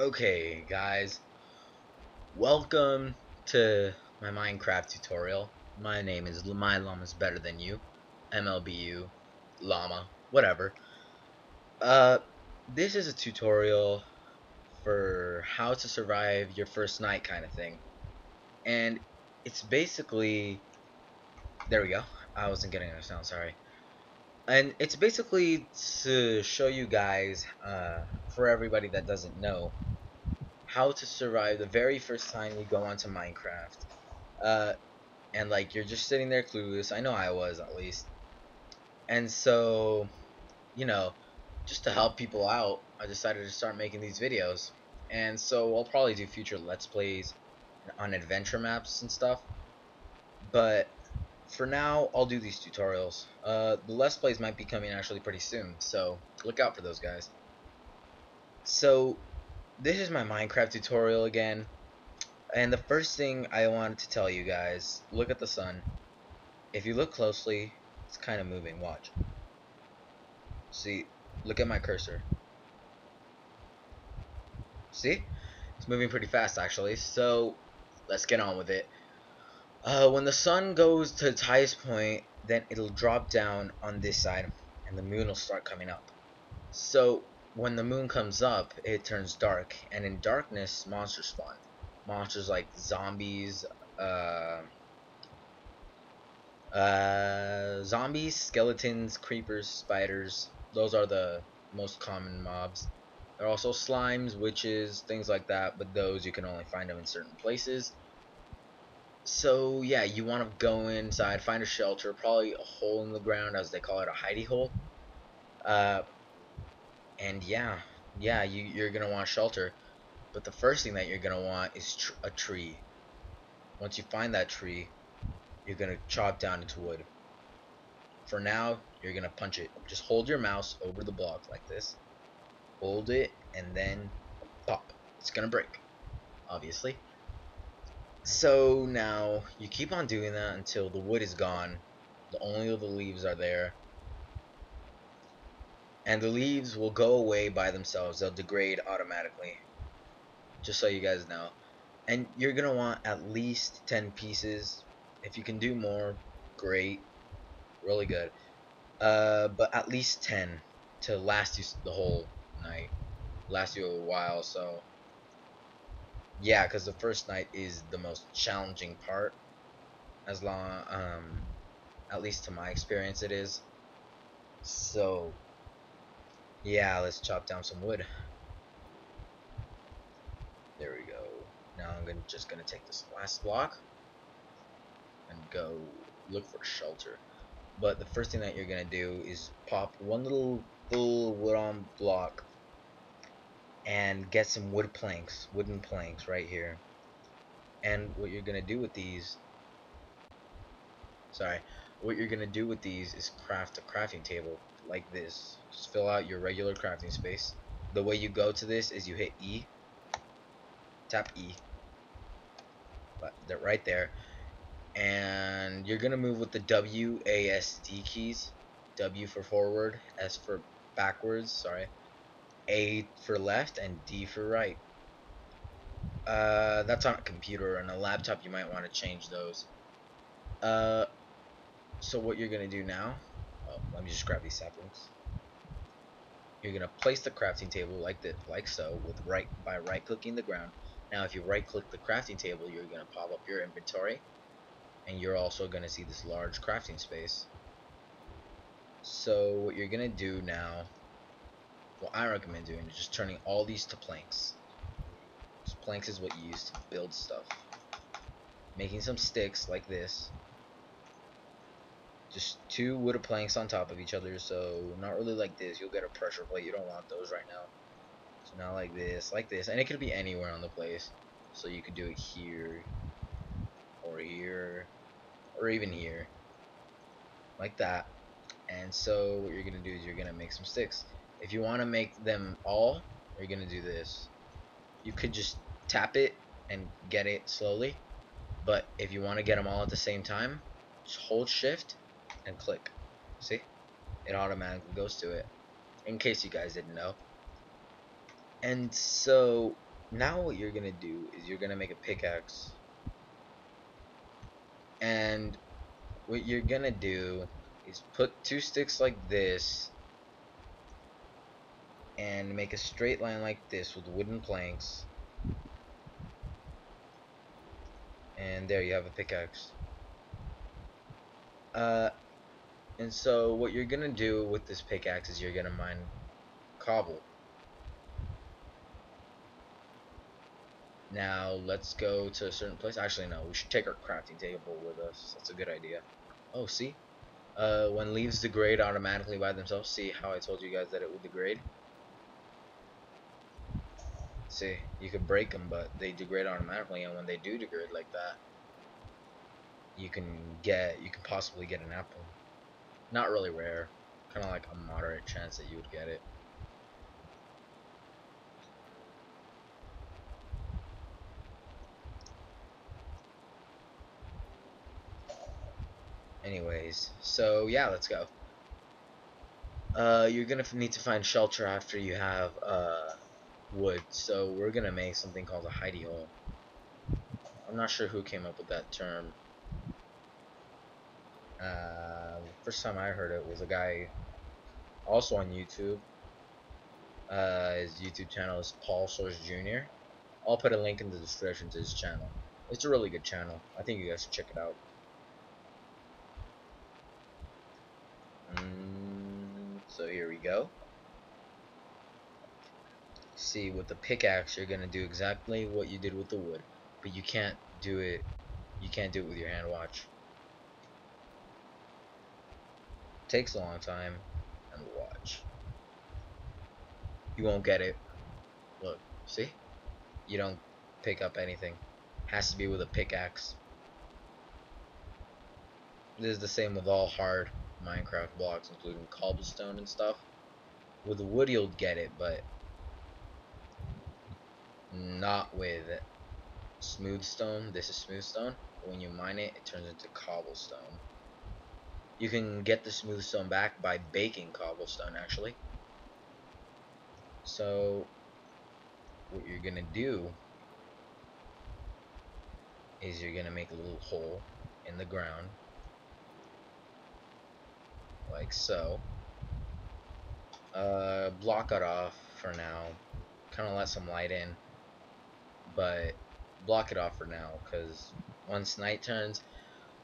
Okay, guys, welcome to my Minecraft tutorial. My name is My Llama's Better Than You, MLBU, Llama, whatever. Uh, this is a tutorial for how to survive your first night kind of thing. And it's basically, there we go, I wasn't getting a sound, sorry and it's basically to show you guys, uh, for everybody that doesn't know, how to survive the very first time you go onto Minecraft. Uh, and like you're just sitting there clueless. I know I was at least. And so, you know, just to help people out, I decided to start making these videos. And so I'll probably do future Let's Plays on adventure maps and stuff. But for now, I'll do these tutorials. Uh, the Let's Plays might be coming actually pretty soon, so look out for those guys. So, this is my Minecraft tutorial again. And the first thing I wanted to tell you guys, look at the sun. If you look closely, it's kind of moving, watch. See, look at my cursor. See? It's moving pretty fast actually, so let's get on with it. Uh, when the sun goes to its highest point, then it'll drop down on this side, and the moon will start coming up. So, when the moon comes up, it turns dark, and in darkness, monsters spawn. Monsters like zombies, uh, uh, zombies, skeletons, creepers, spiders. Those are the most common mobs. There are also slimes, witches, things like that, but those you can only find them in certain places. So yeah, you want to go inside, find a shelter, probably a hole in the ground, as they call it, a hidey hole. Uh, and yeah, yeah, you, you're gonna want shelter. But the first thing that you're gonna want is tr a tree. Once you find that tree, you're gonna chop down into wood. For now, you're gonna punch it. Just hold your mouse over the block like this. Hold it, and then pop. It's gonna break, obviously. So now you keep on doing that until the wood is gone. The only the leaves are there. And the leaves will go away by themselves. They'll degrade automatically. Just so you guys know. And you're going to want at least 10 pieces. If you can do more, great. Really good. Uh, but at least 10 to last you the whole night. Last you a while, so yeah, because the first night is the most challenging part. As long, um, at least to my experience, it is. So, yeah, let's chop down some wood. There we go. Now I'm gonna, just gonna take this last block and go look for shelter. But the first thing that you're gonna do is pop one little little wood on block and get some wood planks, wooden planks right here. And what you're gonna do with these, sorry, what you're gonna do with these is craft a crafting table like this. Just fill out your regular crafting space. The way you go to this is you hit E, tap E, but they're right there, and you're gonna move with the W, A, S, D keys. W for forward, S for backwards. Sorry a for left and D for right. Uh, that's on a computer. On a laptop, you might want to change those. Uh, so what you're going to do now, oh, let me just grab these saplings. You're going to place the crafting table like this, like so, with right by right-clicking the ground. Now, if you right-click the crafting table, you're going to pop up your inventory, and you're also going to see this large crafting space. So what you're going to do now what I recommend doing is just turning all these to planks. Just planks is what you use to build stuff. Making some sticks like this. Just two wooden planks on top of each other, so not really like this. You'll get a pressure plate. You don't want those right now. So now like this, like this, and it could be anywhere on the place. So you could do it here, or here, or even here, like that. And so what you're gonna do is you're gonna make some sticks. If you want to make them all, you're going to do this. You could just tap it and get it slowly. But if you want to get them all at the same time, just hold shift and click. See? It automatically goes to it. In case you guys didn't know. And so, now what you're gonna do is you're gonna make a pickaxe and what you're gonna do is put two sticks like this and make a straight line like this with wooden planks and there you have a pickaxe uh, and so what you're gonna do with this pickaxe is you're gonna mine cobble Now let's go to a certain place. Actually, no, we should take our crafting table with us. That's a good idea. Oh, see? Uh, when leaves degrade automatically by themselves. See how I told you guys that it would degrade? See, you could break them, but they degrade automatically, and when they do degrade like that, you can get, you can possibly get an apple. Not really rare, kind of like a moderate chance that you would get it. Anyways, so yeah, let's go. Uh, you're gonna need to find shelter after you have uh, wood, so we're gonna make something called a hidey hole. I'm not sure who came up with that term. Uh, first time I heard it was a guy also on YouTube. Uh, his YouTube channel is Paul Soares Jr. I'll put a link in the description to his channel. It's a really good channel. I think you guys should check it out. Mm, so here we go. See, with the pickaxe, you're gonna do exactly what you did with the wood, but you can't do it. You can't do it with your hand. Watch. Takes a long time, and watch. You won't get it. Look, see? You don't pick up anything. Has to be with a pickaxe. This is the same with all hard Minecraft blocks, including cobblestone and stuff. With the wood, you'll get it, but not with smooth stone. This is smooth stone. When you mine it, it turns into cobblestone. You can get the smooth stone back by baking cobblestone, actually. So, what you're gonna do is you're gonna make a little hole in the ground like so. Uh, block it off for now. Kind of let some light in, but block it off for now because once night turns,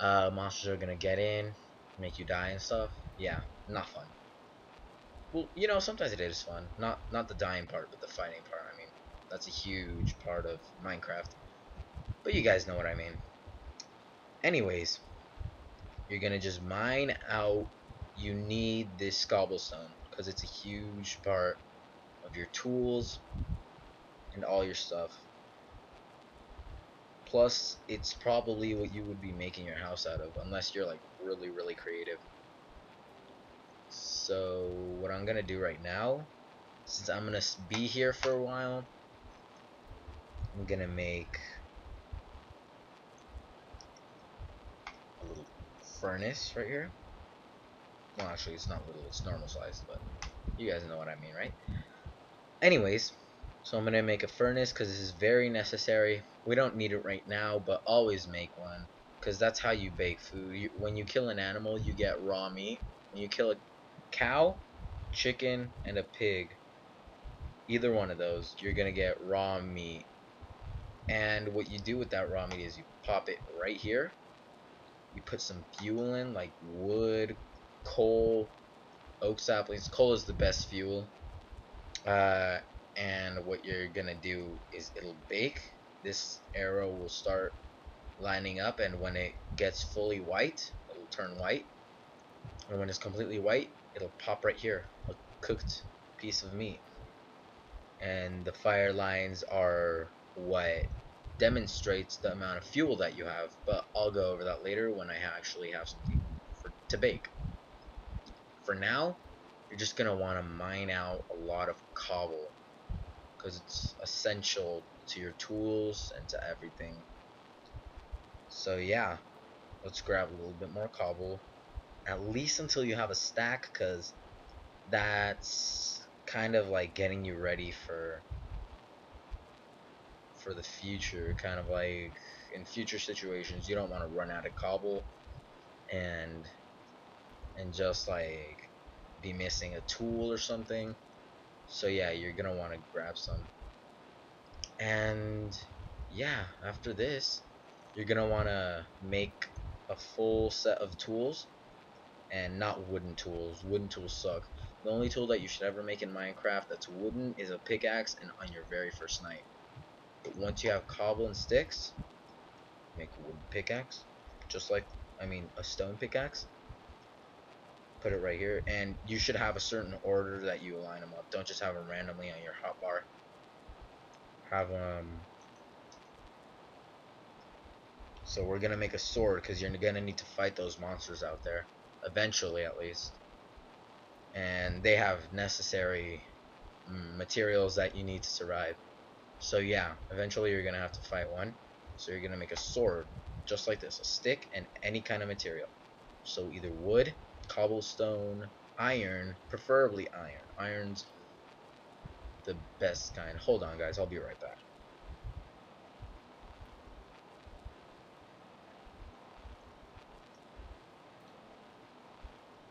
uh, monsters are gonna get in, make you die and stuff. Yeah, not fun. Well, you know, sometimes it is fun. Not not the dying part, but the fighting part. I mean, that's a huge part of Minecraft. But you guys know what I mean. Anyways, you're gonna just mine out you need this cobblestone because it's a huge part of your tools and all your stuff. Plus, it's probably what you would be making your house out of, unless you're like really, really creative. So, what I'm gonna do right now, since I'm gonna be here for a while, I'm gonna make a little furnace right here. Well, actually, it's not little, it's normal size, but you guys know what I mean, right? Anyways, so I'm going to make a furnace because this is very necessary. We don't need it right now, but always make one because that's how you bake food. You, when you kill an animal, you get raw meat. When you kill a cow, chicken, and a pig, either one of those, you're going to get raw meat. And what you do with that raw meat is you pop it right here. You put some fuel in, like wood, coal, oak saplings. Coal is the best fuel. Uh, and what you're gonna do is it'll bake. This arrow will start lining up, and when it gets fully white, it'll turn white. And when it's completely white, it'll pop right here, a cooked piece of meat. And the fire lines are what demonstrates the amount of fuel that you have, but I'll go over that later when I actually have something for, to bake for now, you're just to want to mine out a lot of cobble because it's essential to your tools and to everything. So yeah, let's grab a little bit more cobble, at least until you have a stack because that's kind of like getting you ready for for the future, kind of like in future situations, you don't want to run out of cobble and and just like be missing a tool or something. So yeah, you're gonna want to grab some. And yeah, after this, you're gonna want to make a full set of tools and not wooden tools. Wooden tools suck. The only tool that you should ever make in Minecraft that's wooden is a pickaxe and on your very first night. But once you have cobble and sticks, make a wooden pickaxe. Just like, I mean, a stone pickaxe. Put it right here. And you should have a certain order that you align them up. Don't just have them randomly on your hotbar. Have. Um, so we're to make a sword because you're to need to fight those monsters out there. Eventually, at least and they have necessary mm, materials that you need to survive. So yeah, eventually you're gonna have to fight one. So you're gonna make a sword, just like this, a stick and any kind of material. So either wood, cobblestone, iron, preferably iron. Iron's the best kind. Hold on guys, I'll be right back.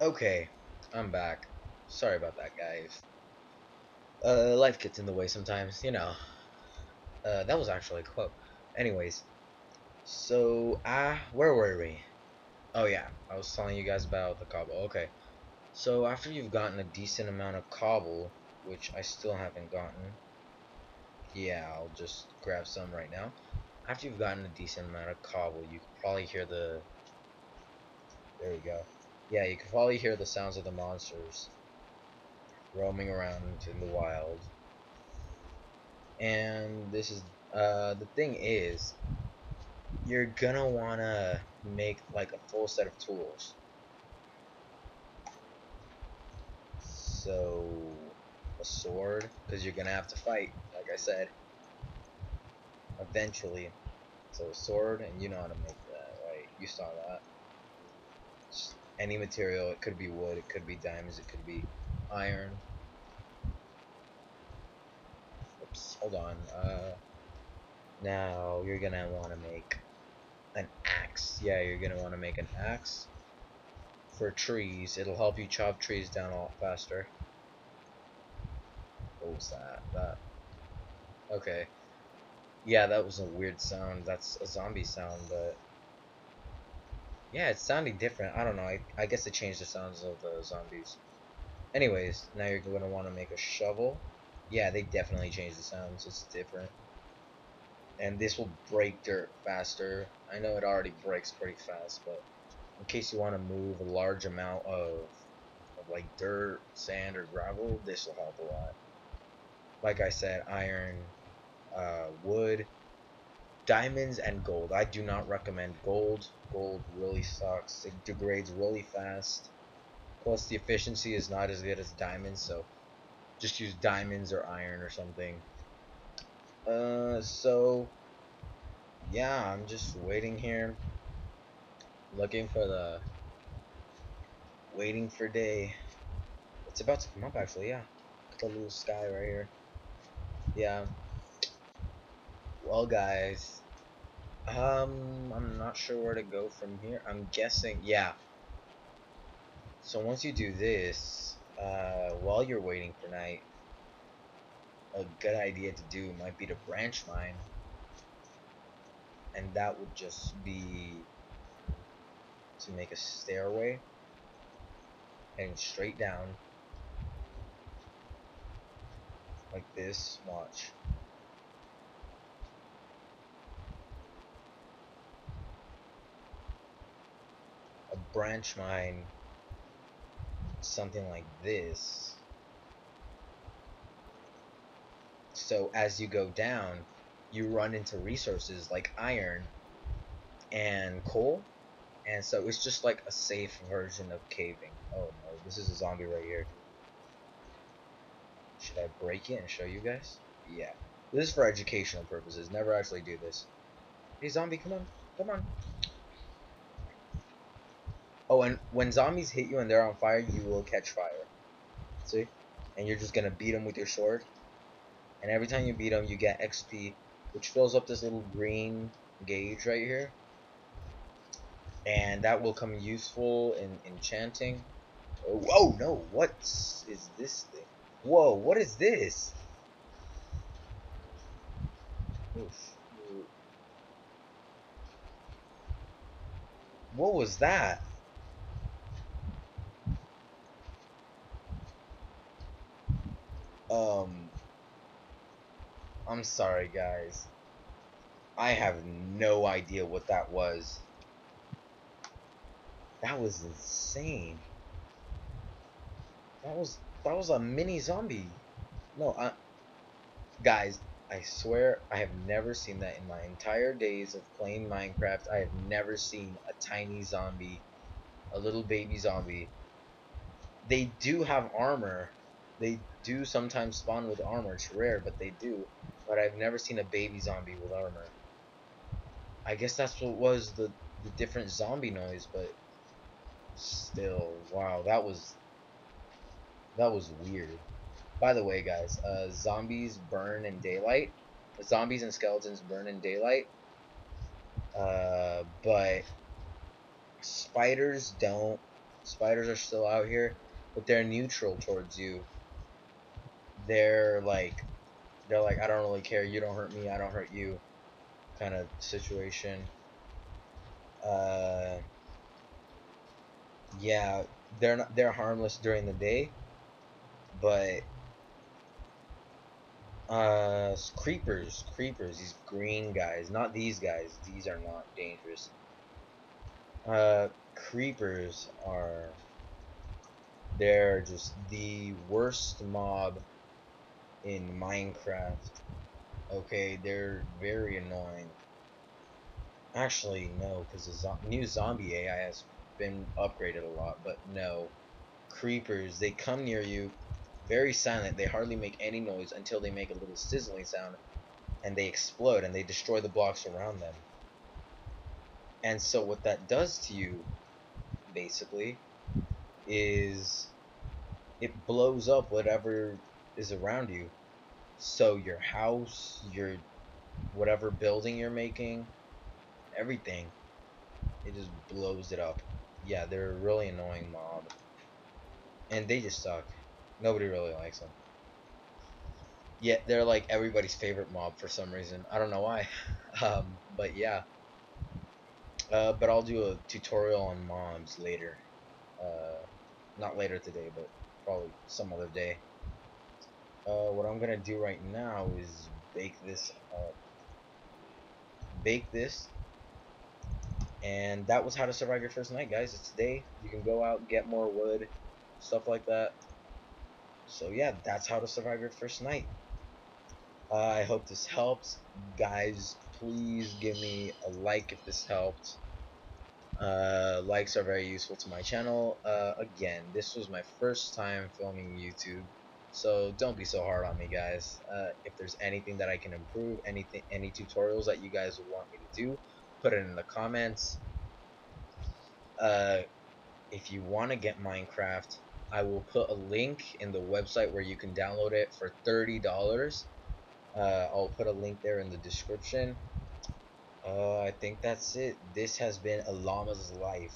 Okay, I'm back. Sorry about that, guys. Uh, life gets in the way sometimes, you know. Uh, that was actually a quote. Anyways, so, ah, uh, where were we? Oh yeah, I was telling you guys about the cobble. Okay, so after you've gotten a decent amount of cobble, which I still haven't gotten, yeah, I'll just grab some right now. After you've gotten a decent amount of cobble, you can probably hear the, there you go. Yeah, you can probably hear the sounds of the monsters roaming around in the wild. And this is, uh, the thing is, you're gonna wanna make like a full set of tools. So, a sword, because you're gonna have to fight, like I said, eventually. So a sword, and you know how to make that, right? You saw that any material. It could be wood, it could be diamonds, it could be iron. Oops, hold on. Uh, now you're gonna want to make axe. Yeah, you're gonna want to make an axe for trees. It'll help you chop trees down a lot faster. What was that? That. Okay. Yeah, that was a weird sound. That's a zombie sound, but yeah, it's sounding different. I don't know. I, I guess it changed the sounds of the zombies. Anyways, now you're going to want to make a shovel. Yeah, they definitely changed the sounds. It's different. And this will break dirt faster. I know it already breaks pretty fast, but in case you want to move a large amount of, of like dirt, sand, or gravel, this will help a lot. Like I said, iron, uh, wood, diamonds and gold. I do not recommend gold. Gold really sucks. It degrades really fast. Plus the efficiency is not as good as diamonds, so just use diamonds or iron or something. Uh, so yeah, I'm just waiting here, looking for the waiting for day. It's about to come up actually, yeah. The little sky right here. Yeah. Well, guys, um, I'm not sure where to go from here. I'm guessing, yeah. So once you do this, uh, while you're waiting for night, a good idea to do might be to branch mine. And that would just be to make a stairway heading straight down like this. Watch. A branch mine something like this. So as you go down, you run into resources like iron and coal. And so it's just like a safe version of caving. Oh no, this is a zombie right here. Should I break it and show you guys? Yeah. This is for educational purposes. Never actually do this. Hey zombie, come on. Come on. Oh, and when zombies hit you and they're on fire, you will catch fire. See? And you're just gonna beat them with your sword. And every time you beat them, you get XP which fills up this little green gauge right here. And that will come useful in enchanting. Oh, whoa, no, what is this thing? Whoa, what is this? Oof. What was that? Um, I'm sorry, guys. I have no idea what that was. That was insane. That was that was a mini zombie. No, I, guys, I swear I have never seen that in my entire days of playing Minecraft. I have never seen a tiny zombie, a little baby zombie. They do have armor. They do sometimes spawn with armor. It's rare, but they do. But I've never seen a baby zombie with armor. I guess that's what was the, the different zombie noise, but still, wow, that was that was weird. By the way, guys, uh, zombies burn in daylight. Zombies and skeletons burn in daylight. Uh, but spiders don't. Spiders are still out here, but they're neutral towards you. They're like, they're like, I don't really care. You don't hurt me. I don't hurt you. Kind of situation. Uh, yeah, they're not. They're harmless during the day, but uh, creepers, creepers, these green guys, not these guys. These are not dangerous. Uh, creepers are, they're just the worst mob in Minecraft. Okay, they're very annoying. Actually, no, because the zo new zombie AI has been upgraded a lot, but no. Creepers, they come near you, very silent. They hardly make any noise until they make a little sizzling sound and they explode and they destroy the blocks around them. And so what that does to you basically is it blows up whatever is around you. So your house, your whatever building you're making, everything, it just blows it up. Yeah, they're a really annoying mob. And they just suck. Nobody really likes them. Yet they're like everybody's favorite mob for some reason. I don't know why. Um, but yeah. Uh, but I'll do a tutorial on mobs later. Uh, not later today, but probably some other day. Uh, what I'm gonna do right now is bake this up. Bake this. And that was how to survive your first night, guys. It's day. You can go out, get more wood, stuff like that. So yeah, that's how to survive your first night. Uh, I hope this helps. Guys, please give me a like if this helped. Uh, likes are very useful to my channel. Uh, again, this was my first time filming YouTube, so don't be so hard on me, guys. Uh, if there's anything that I can improve, anything, any tutorials that you guys would want me to do, put it in the comments. Uh, if you want to get Minecraft, I will put a link in the website where you can download it for $30. Uh, I'll put a link there in the description. Uh, I think that's it. This has been a llama's life.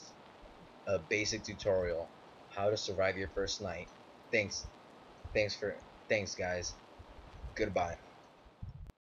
A basic tutorial. How to survive your first night. Thanks. Thanks for thanks guys. Goodbye.